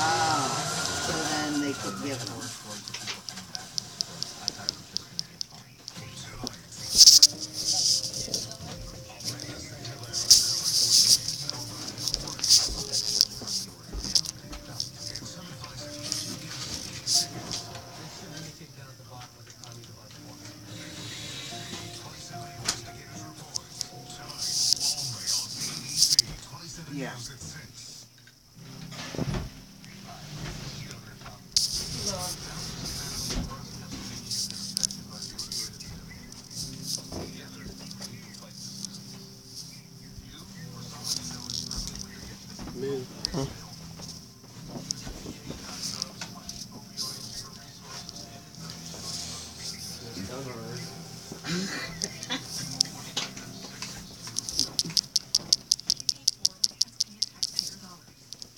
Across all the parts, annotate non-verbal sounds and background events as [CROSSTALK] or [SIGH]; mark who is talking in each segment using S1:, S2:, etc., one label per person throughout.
S1: Ah, so then they could give them.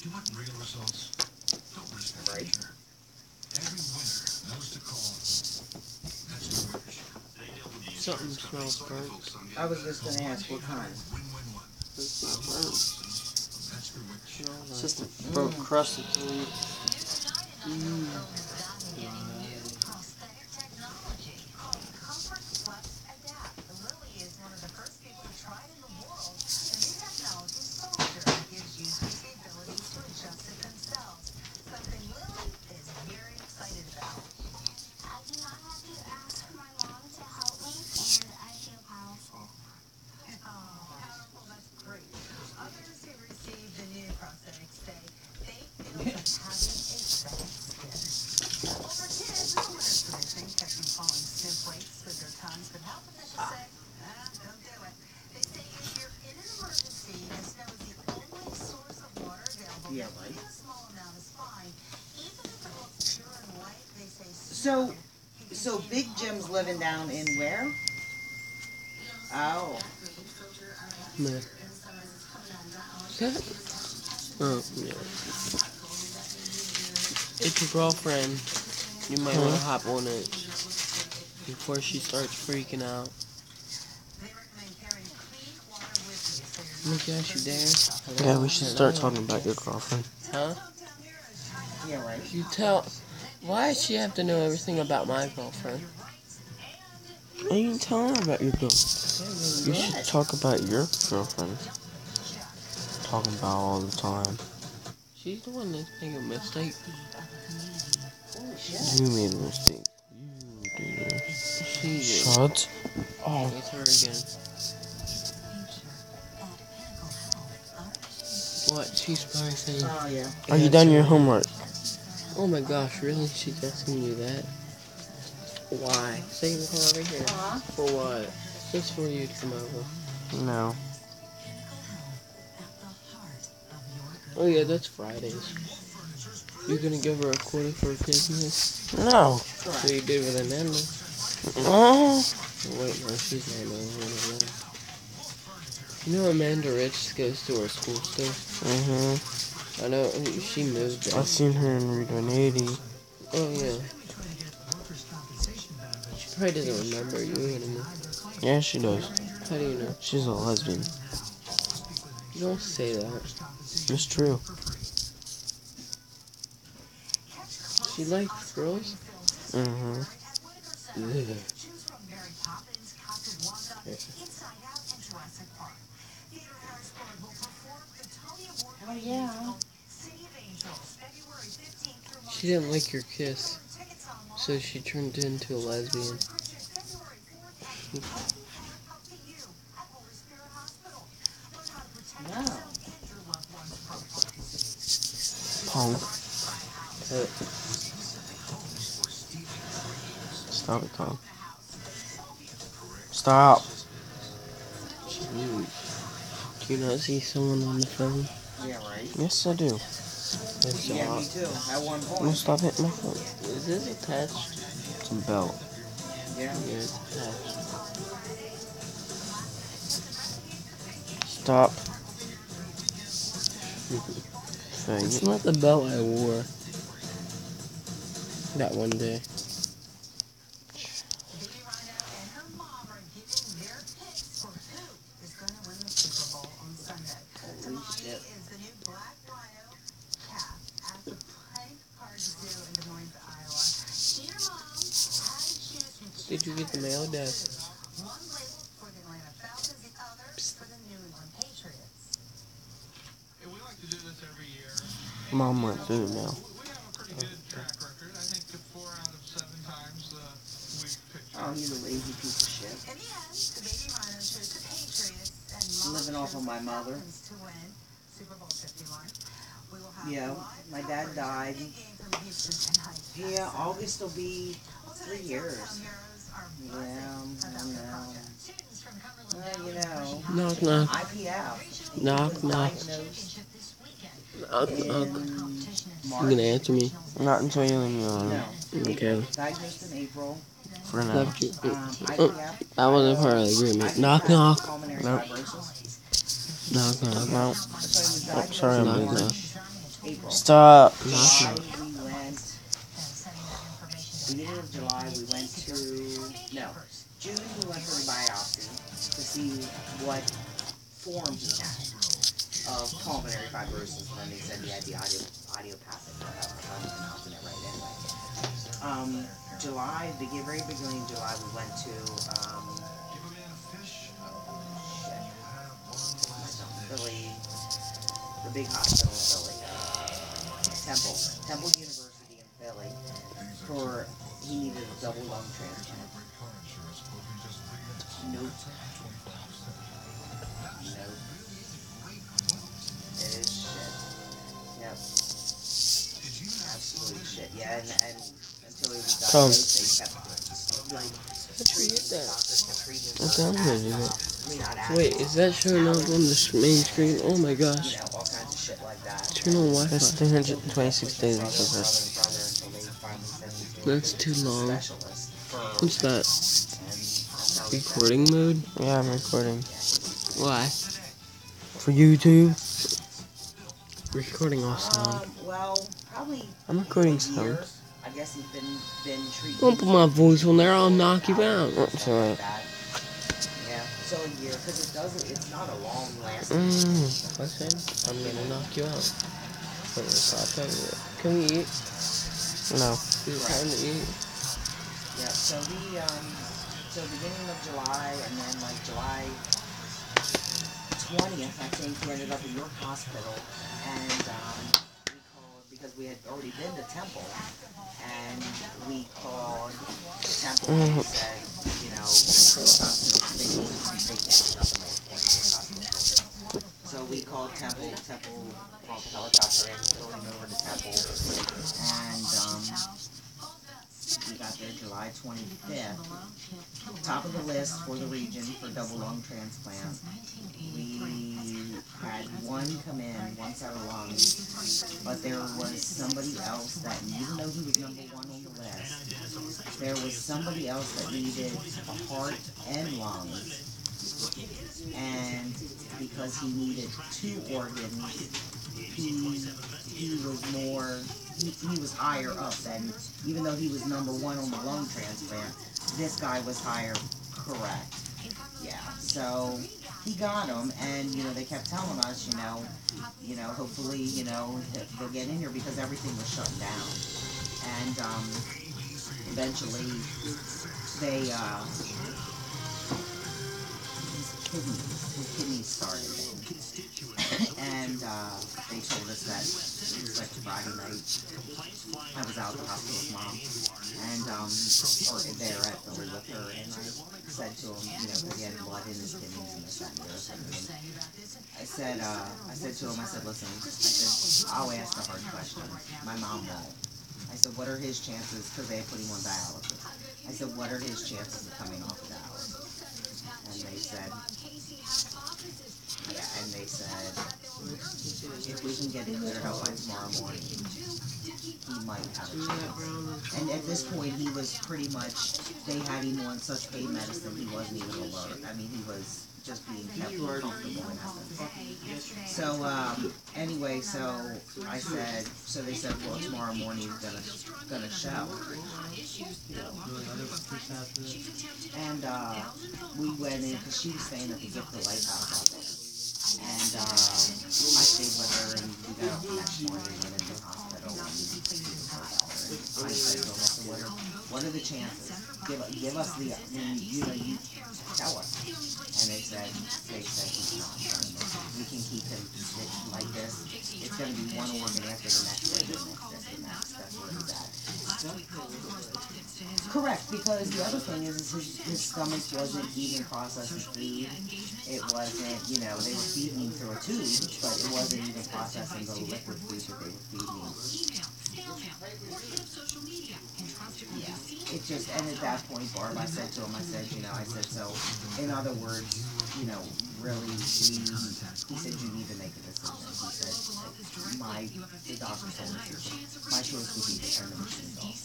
S2: Do you want real results? Don't risk the
S1: Right.
S2: future. Every winner knows to call. That's the winners.
S3: Something smells burnt.
S1: I was just gonna ask what kind.
S3: It's not burnt.
S2: That's the winners.
S3: It's just a burnt crust of food. Mm.
S4: prosthetic technology called Comfort Flex Adapt. Lily is one of the first people to try it in the world. The new technology soldier gives users the ability to adjust it themselves. Something Lily is very excited about.
S5: I do not have to ask my mom to help me, and I feel powerful.
S4: Oh, powerful, that's great. Others who received the new prosthetics say they feel like having a second skin. Well, for kids, the winner's tradition kept from falling snowflakes with their tongues, but health officials say, ah, don't do it. They say if you're in an emergency, and snow is the only source of water available,
S1: Yeah,
S4: then
S1: right.
S4: even a small amount is fine. Even if it looks pure and white, they say
S1: So-
S4: snow can
S1: So Big Jim's living down in where? Oh,
S3: Meh. That? Oh, yeah. It's your girlfriend. You might want to hop on it before she starts freaking out.
S4: They recommend carrying clean water with you so you're
S3: Let me ask you, Darren.
S6: Yeah, we should start talking about your girlfriend.
S3: Huh?
S1: yeah, right.
S3: You tell. Why does she have to know everything about my girlfriend?
S6: I ain't telling her about your girlfriend. You should talk about your girlfriend. Talking about all the time.
S3: She's the one that's making a mistake.
S6: You made a mistake. You did it.
S3: She did.
S6: Shut. Oh,
S3: It's her again. What? She's probably saying.
S1: Oh, yeah.
S6: are you done your homework?
S3: Oh my gosh, really? She's asking you that? Why? Say you come over here. For what? Just for you to come over.
S6: No.
S3: Oh yeah, that's Fridays. You're gonna give her a quarter for Christmas?
S6: No.
S3: So you did with Amanda.
S6: Oh.
S3: Wait, no, she's not over. You know Amanda Rich goes to our school still?
S6: Mhm.
S3: I know, she moved there.
S6: I seen her in Route 180.
S3: Oh yeah. She probably doesn't remember you anymore.
S6: Yeah, she does.
S3: How do you know?
S6: She's a lesbian.
S3: You don't say that.
S6: It's true.
S3: She likes girls?
S6: Mhm.
S3: Ugh.
S4: Choose from
S3: She didn't like your kiss,
S4: 3rd. Tickets online.
S3: so she turned into a lesbian.
S4: February 4th. Up to you at Holy Spirit Hospital. Learn how to protect
S1: Wow.
S4: yourself and your loved ones from heart disease.
S6: Punk.
S3: Uh,
S6: Stop it, Tom. Stop.
S3: shoot. Do you not see someone on the phone?
S1: Yeah, right.
S6: Yes, I do.
S3: That's
S1: Yeah, me too. At one
S6: No, stop hitting my phone.
S3: Is this attached?
S6: It's a belt.
S1: Yeah.
S3: Yeah, it's attached.
S6: Stop.
S3: It's
S6: Faggot.
S3: not the belt I wore. That one day.
S4: Baby Rhino and her
S3: Did you get the mail, Dad?
S4: One labeled for the Atlanta Falcons, the other for the New England Patriots.
S2: Yeah, we like to do this every year.
S6: Mom went through the mail.
S2: We have a pretty good track record. I think that four out of seven times uh, we've picked.
S1: Oh, he's a lazy piece of shit.
S4: In the end, the Baby Rhino chose the Patriots and Mom
S1: Living off of my mother.
S4: Falcons to win Super Bowl 51. We will have
S1: Yeah, my dad died.
S4: the game from Houston tonight.
S1: Yeah, August will be three years.
S4: Hometown Heroes are
S1: Yeah, I
S4: about their
S1: know.
S4: project. Students from Cumberland
S1: Well,
S4: Valley
S1: you know.
S3: Knock, knock.
S1: IPF.
S3: Knock,
S1: was
S3: knock.
S1: diagnosed.
S3: Knock, knock.
S1: in
S3: You
S1: March.
S3: gonna answer me?
S6: Not until you leave me alone.
S1: No,
S3: Okay.
S1: diagnosed in April.
S6: For now.
S3: Left you.
S1: Um,
S3: Oh,
S1: IPF.
S3: that wasn't part of the agreement.
S1: IPF
S3: Knock, knock.
S1: Pulmonary
S6: Nope.
S1: fibrosis.
S3: Knock, knock.
S6: No.
S1: So he was
S6: Oh, sorry,
S3: I'm
S1: March,
S3: busy.
S1: April.
S6: Stop.
S3: Knock,
S1: July,
S3: knock.
S1: we went, beginning of July, we went to, no, June, we went for the biopsy to see what form he had of pulmonary fibrosis, and they said he had the audio, idiopathic, whatever, I'm pronouncing it right anyway. Um, July, the very beginning of July, we went to, um,
S2: a a
S1: Philly, the big hospital in Philly, uh, Temple, Temple University in Philly, for, he needed a double lung transplant. Nope. Nope. It is shit. Yep. Absolute shit. Yeah, and, and until he was
S6: Tom.
S1: diagnosed, they kept, like, doctors kept treating him.
S6: Okay, I'm gonna do it.
S1: I mean, not
S3: Wait, is that showing up on the main screen? Oh my gosh.
S1: know, all kinds of shit like that.
S3: Turn on Wi-Fi.
S6: 326 days
S1: Brother,
S6: until this.
S3: That's too long. What's that?
S1: and that's how he said-
S3: Recording mode?
S6: Yeah, I'm recording.
S3: Why?
S6: For YouTube.
S3: Recording all sound.
S1: Um, well, probably
S6: I'm recording sound.
S1: year. I guess he's been been treated.
S3: Don't put my voice on there, I'll knock you out.
S6: It's alright.
S1: Yeah, so a year, because it doesn't, it's not a long lasting.
S3: Mm, I said, I'm gonna knock you out. Wait, stop talking about- Can we eat?
S6: No.
S3: It time to eat?
S1: Yeah, so we, um, so beginning of July, and then like July twentieth, I think, we ended up in York Hospital, and, um, we called, because we had already been to Temple, and we called Temple and said, you know, they need to take that up and they went to the hospital. So we called Temple, Temple called the helicopter in, July twenty-fifth. Top of the list for the region for double lung transplant. We had one come in, one set of lungs, but there was somebody else that, even though he was number one on the list, there was somebody else that needed a heart and lungs. And because he needed two organs, he, he was more, he, he was higher up than, even though he was number one on the lung transplant, this guy was higher, correct. Yeah, so he got him, and you know they kept telling us, you know, you know, hopefully, you know, he- he'll get in here because everything was shut down, and um, eventually they uh, his kidneys, his kidneys started, and uh, they told us that it was like a Friday night. I was out at the hospital with mom, and um, or there at the her, and I said to him, you know, because he had blood in his kidneys and this that and the I said, uh, I said to him, I said, listen, I said, I'll ask the hard questions. My mom won't. I said, what are his chances? Because they put him on dialysis. I said, what are his chances of coming off of dialysis? And they said, yeah, and they said, if we can get it cleared out by tomorrow morning, he might have a chance. And at this point, he was pretty much, they had him on such pain medicine, he wasn't even alert. I mean, he was just being kept comfortable in essence. So, um, anyway, so I said, so they said, well, tomorrow morning he's gonna, gonna show. And, uh, we went in, cause she was staying at the Victor Lighthouse out there. And, uh, I stayed with her and we got up the next morning, went into the hospital and her. I said to I what what are the chances? Give, give us the, you, know, you tell us. And they said, they said he's not terminal. We can keep him like this. It's gonna be one organ after the next day, the next day, the next, that's where he's at. Correct, because the other thing is, is his, his stomach wasn't even processing food. It wasn't, you know, they were feeding him through a tube, but it wasn't even processing the liquid food that they were feeding him. Yeah, it just, and at that point, Barb, I said to him, I said, you know, I said, so, in other words, you know, really, we, he said, you need to make a decision. He said, my, the doctor told me, my choice would be to turn the machine off.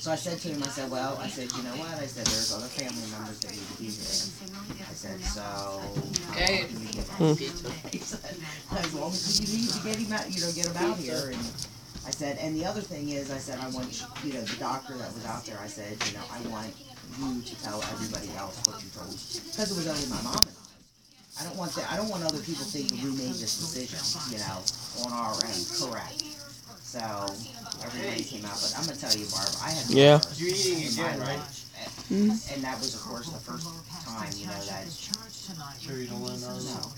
S1: So I said to him, I said, well, I said, you know what? I said, there's other family members that need to be here. I said, so. how
S3: Hey.
S1: long can you give
S6: Hmm. [LAUGHS]
S1: He said, as long as you need to get him out, you know, get him out here. And I said, and the other thing is, I said, I want, you know, the doctor that was out there, I said, you know, I want you to tell everybody else what you told. Because it was only my mom and I. I don't want that, I don't want other people thinking we made this decision, you know, on our own, correct. So, everybody came out, but I'm gonna tell you, Barb, I had.
S6: Yeah.
S1: never
S2: You eating again, right?
S1: Life-
S6: Mhm.
S1: And that was, of course, the first time, you know, that,
S2: Sure you don't let her
S1: no.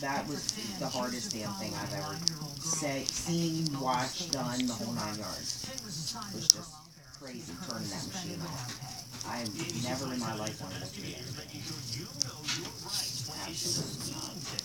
S1: That was the hardest damn thing I've ever say, seen, watched, done, the whole nine yards. It was just crazy turning that machine off. I never in my life wanted to do that. Absolutely not.